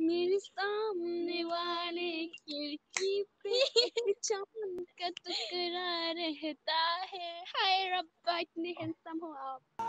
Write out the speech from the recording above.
मेरे सामने वाले खिड़की पे चाँद का टुकड़ा रहता है। हाय रब्बा, इतने हैंडसम हो आप।